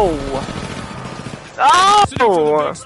Ah! Oh! Oh!